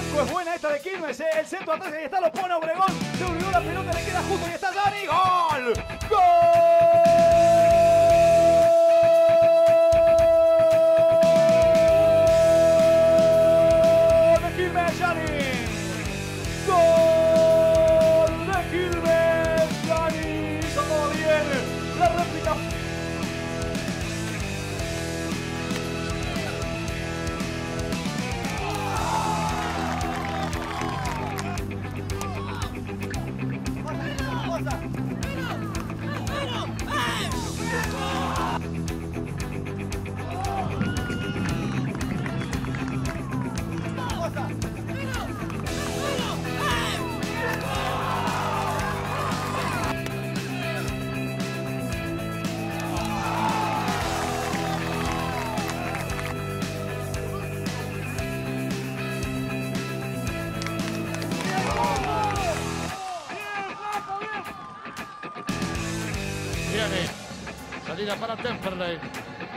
Blanco, es buena esta de Quilmes, eh, el centro atrás, ahí está, lo pone Obregón, se olvidó la pelota, le queda justo y está Dani, ¡gol! Viene. Salida para Temperley.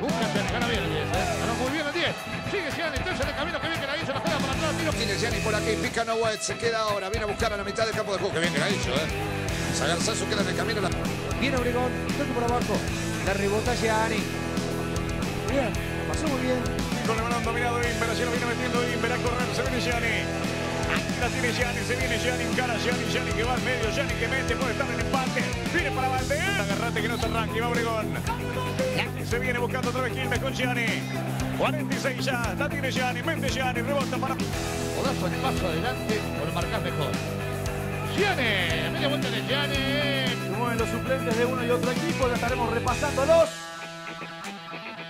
Busca gana bien el 10. ¿eh? Ganó muy bien el 10. Sigue Gianni. Entonces el camino que bien que la hizo. La juega para atrás. Tiro. Tiene Gianni por aquí, pica Noet, se queda ahora, viene a buscar a la mitad del campo de juego. Bien que la hizo, ¿eh? Sagarzazo queda en el camino. La... Viene Obregón, toque por abajo. La rebota Gianni. Bien, pasó muy bien. Con el balón dominado Inver, así lo viene metiendo Inver a correr, se viene Gianni. Tiene Gianni, se viene Gianni, encara Gianni, Gianni que va al medio, Gianni que mete, puede estar en empate. Viene para Valdés. Agarrate que no se arranque, va Obregón. Se viene buscando otra vez Quilmes con Gianni. 46 ya, la tiene Gianni, mete Gianni, rebota para... O das el paso adelante lo marcás mejor. Gianni. Media vuelta de Gianni. Se mueven los suplentes de uno y otro equipo, ya estaremos repasándolos.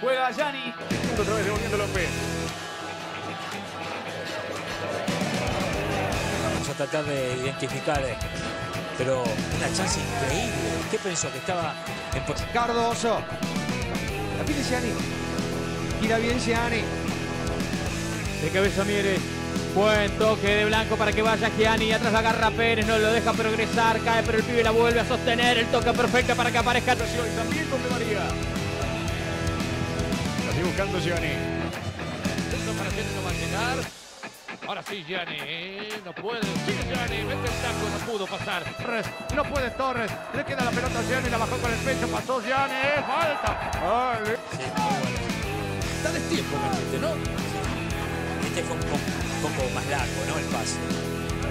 Juega Gianni. Otra vez devolviendo López. Vamos a tratar de identificar, eh, pero una chance increíble. ¿Qué pensó? Que estaba en Cardoso. La pide Gianni. Tira bien Gianni. De cabeza Mieres. Buen toque de blanco para que vaya Gianni. Y atrás la agarra Pérez. No lo deja progresar. Cae, pero el pibe la vuelve a sostener. El toque perfecto para que aparezca. Y también con De María. Así buscando Gianni. Centro para Gianni no va a llegar. Ahora sí, Gianni. eh, No puede. Sigue Gianni. Mete el taco. No pudo pasar. Torres. No puede Torres. Le queda la pelota a Gianni. La bajó con el pecho. Pasó Gianni. Falta. Sí, bueno. Da destiempo, me entiende, ¿no? Este fue un poco, un poco más largo, ¿no? El pase.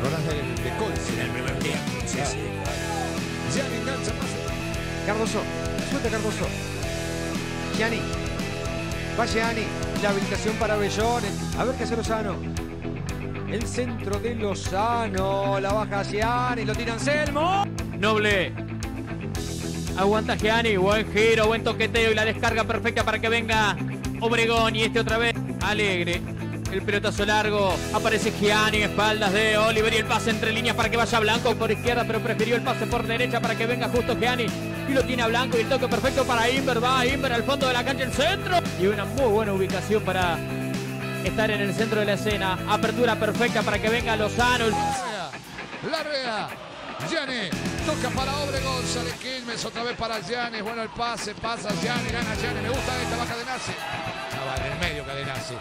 Horas de, de Colsi. En el primer tiempo. Sí, sí. claro. Gianni engancha más. Cardoso. Suelta Cardoso. Gianni. Va Gianni. La habilitación para Bellones. A ver qué hace Lozano. El centro de Lozano. La baja Gianni. Lo tira Anselmo. Noble. Aguanta Gianni. Buen giro, buen toqueteo y la descarga perfecta para que venga Obregón. Y este otra vez. Alegre. El pelotazo largo. Aparece Gianni. Espaldas de Oliver. Y el pase entre líneas para que vaya Blanco por izquierda. Pero prefirió el pase por derecha para que venga justo Gianni. Y lo tiene a Blanco. Y el toque perfecto para Inver. Va Inver al fondo de la cancha, el centro. Y una muy buena ubicación para estar en el centro de la escena. Apertura perfecta para que venga Lozano. Larrea, Larrea, Gianni, toca para Obregón, sale Quilmes, otra vez para Gianni, bueno el pase, pasa Gianni, gana Gianni, me gusta esta baja de Nazi. No, va en el medio Cadenazzi.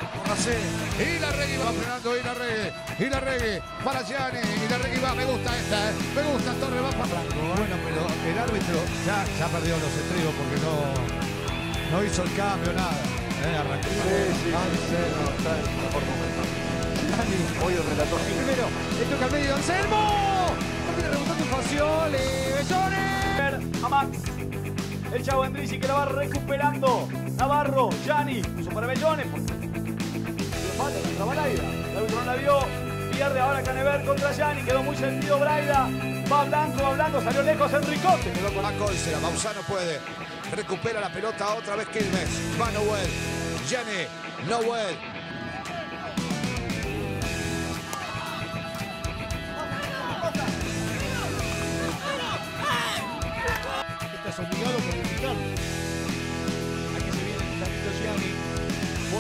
Y la reggae va frenando, y la reggae, y la reggae para Gianni, y la reggae va, me gusta esta, eh. me gusta, Torre va para Blanco. Bueno, pero el árbitro ya, ya perdió los estribos porque no, no hizo el cambio, nada. Eh, arrancó. Hoy el relator primero. Le toca al medio Anselmo. No tiene rebotando Facioli. Bellones. A Max. El Chavo Endrisi que la va recuperando. Navarro, Gianni, puso para Bellones. Le falta contra. El árbitro no la vio. Pierde ahora Canever contra Gianni. Quedó muy sentido Braida. Va Blanco, va Blanco. Salió lejos Enricote. Quedó con A Colsera, Mausano puede. Recupera la pelota otra vez Quilmes. Va Noel. Gianni, Noel.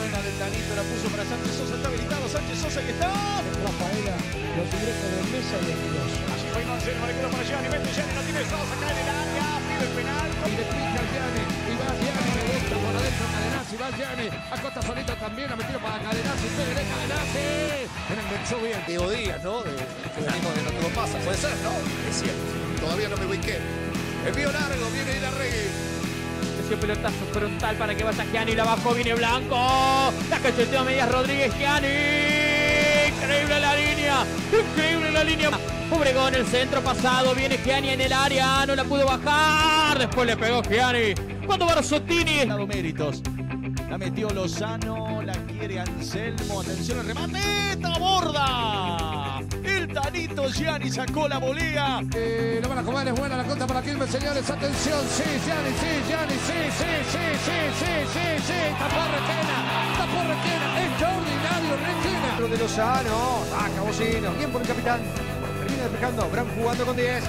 Buena del Tanito, la puso para Sánchez Sosa. Está habilitado Sánchez Sosa que está. Rafaela, los ingresos de mesa y Aquilos. Así fue le quedó para Gianni. Mete Gianni, no tiene Sosa, cae en el área. Pide el penal. Y le pica a Gianni, y va Gianni, me gusta por adentro Cadenazzi, va Gianni. Acosta solito también. La metido para Cadenazzi. Pégale Cadenazzi. Enganchó bien. Diego Díaz, ¿no? De, que venimos de no todo pasa. Puede ser, ¿no? Es cierto. Todavía no me ubiqué. Envío largo, viene Irarregui. Pelotazo frontal para que vaya Gianni. La bajó, viene Blanco. La cacheteó a medias Rodríguez Gianni. Increíble la línea. Increíble la línea. Obregón, el centro pasado. Viene Gianni en el área. No la pudo bajar. Después le pegó Gianni. Cuando Barzottini. dado méritos. La metió Lozano, la quiere Anselmo. Atención al remate. ¡Taborda! El Tanito Gianni sacó la volea. Eh, lo van a comer, es buena la contra para Quilmes, señores. Atención, sí, Gianni, sí, Gianni, sí, sí, sí, sí, sí, sí, sí. Tapó Requena, tapó Requena. Extraordinario, Requena. Centro de Lozano. Saca Bocino. Bien por el capitán. Termina despejando. Brown jugando con 10.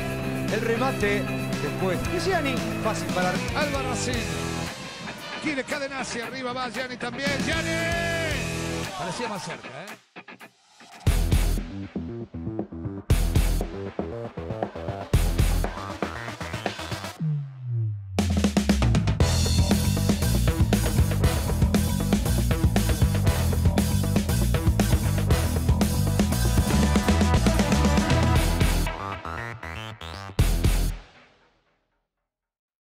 El remate. Después. de Gianni. Fácil para Albarracín. Quiere Cadenazzi, arriba va Gianni también. ¡Gianni! Parecía más cerca, ¿eh?